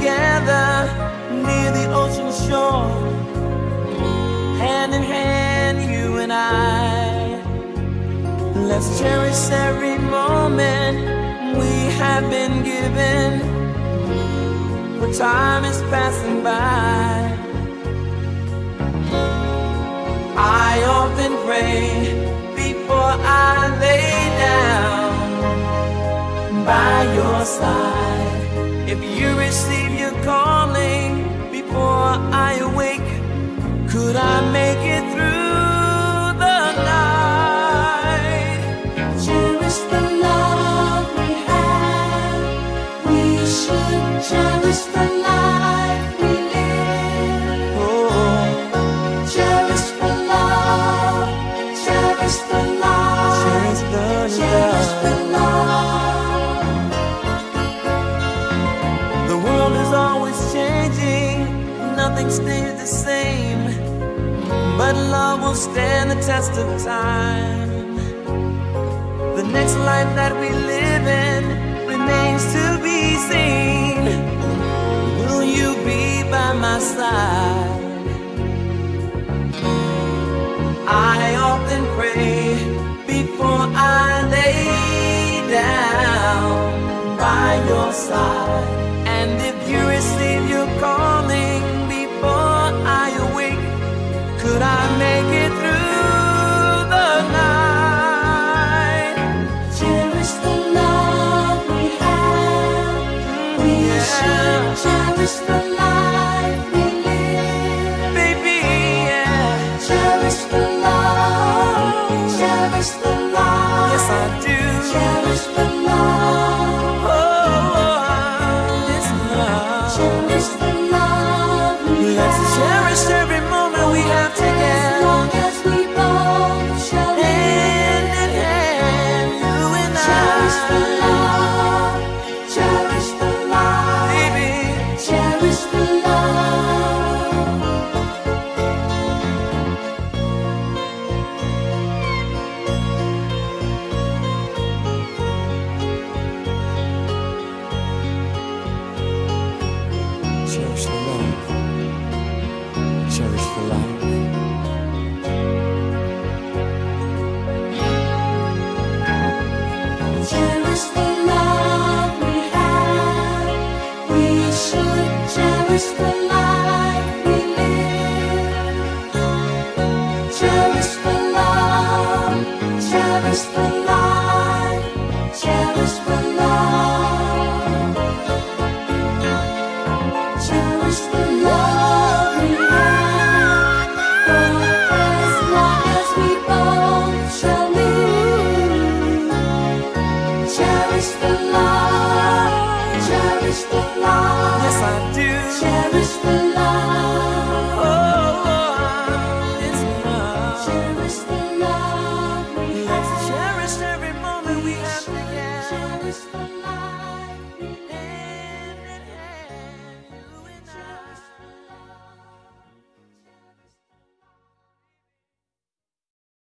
together near the ocean shore, hand in hand, you and I. Let's cherish every moment we have been given, for time is passing by. I often pray before I lay down by your side. If you receive could I make it through the night? Cherish the love we have. We should cherish the life we live. Oh, Cherish the love. Cherish the love. cherish the Cherish the love. love. The world is always changing, nothing stays the same. But love will stand the test of time. The next life that we live in remains to be seen. Will you be by my side? I often pray before I lay down by your side. Cherish the. Baby, yeah. Cherish the love. Oh. Cherish the love. Yes, I do. Cherish the love. Oh, oh, oh. oh. this love. Cherish the Cherish the life we live. Cherish the love. Cherish the. Cherish the love. Cherish the love. está.